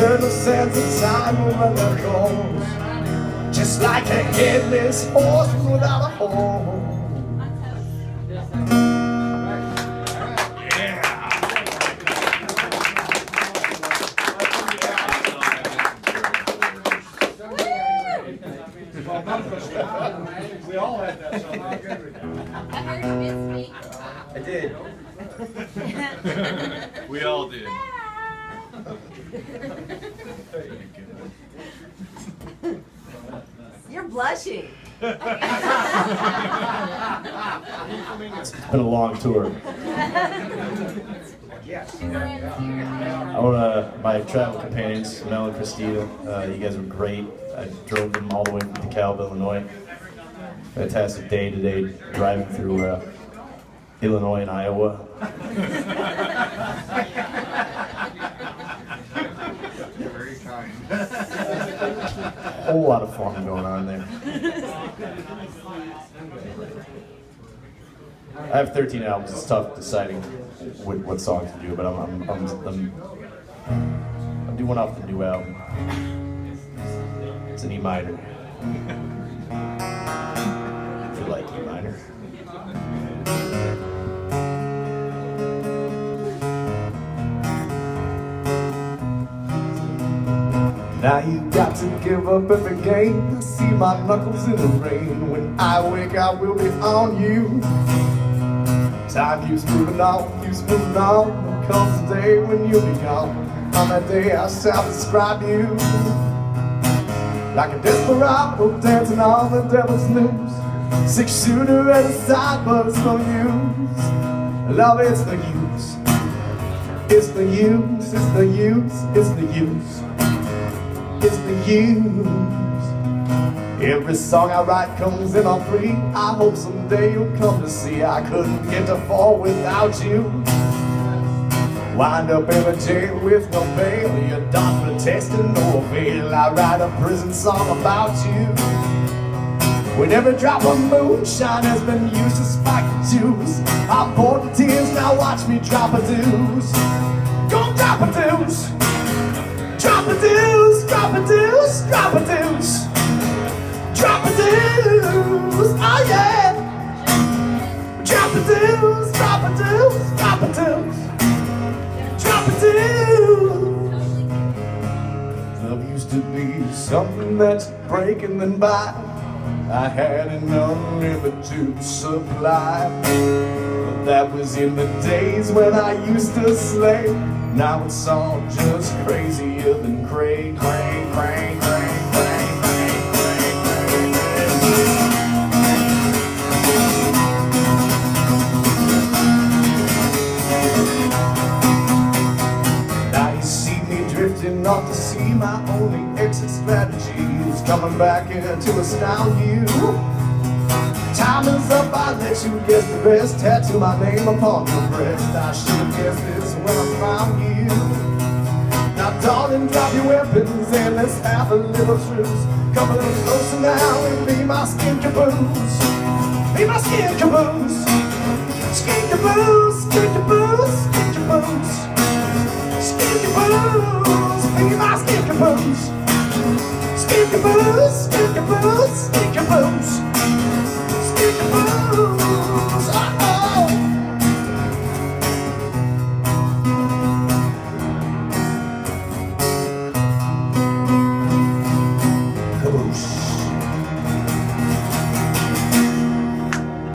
turn the sands of time over their goals. Just like a headless horse without a home. We all had that song. I heard you missed me. I did. We all did. You're blushing. It's been a long tour. I want to, my travel companions, Mel and Christina, uh, you guys were great. I drove them all the way from DeKalb, Illinois. Fantastic day today driving through uh, Illinois and Iowa. Whole lot of fun going on there. I have 13 albums. It's tough deciding what, what songs to do, but I'm, I'm, I'm, I'm, I'm doing off the new album. It's an E minor. You like E minor. Now you got to give up every game. I see my knuckles in the rain. When I wake, I will be on you. Time keeps moving on, keeps moving on. Comes the day when you'll be gone. On that day, I shall describe you like a desperado dancing on the devil's news. Six shooter at his side, but it's no use. Love, it's the use. It's the use, it's the use, it's the use it's the use. Every song I write comes in on free. I hope someday you'll come to see I couldn't get to fall without you. Wind up a jail with no bail. Your doctor testing no avail. I write a prison song about you. When every drop of moonshine has been used to spike the juice, I poured the tears, now watch me drop a deuce. Go drop a deuce. Drop a deuce, drop a deuce, drop a deuce. Drop a deuce, oh yeah. Drop a deuce, drop a deuce, drop a deuce. Drop a deuce. Love used to be something that's breaking then by. I had an unlimited supply. But that was in the days when I used to slay. Now it's all just crazier than cray, cray, cray, cray, cray. Now you see me drifting off to see my only exit strategy is coming back here to astound you. Let you guess the best. Tattoo my name upon your breast. I should guessed this when I found you. Now, darling, drop your weapons and let's have a little truce. Come a little closer now and be my skin caboose. Be my skin caboose. Skin caboose, skin caboose, skin caboose. Skin caboose,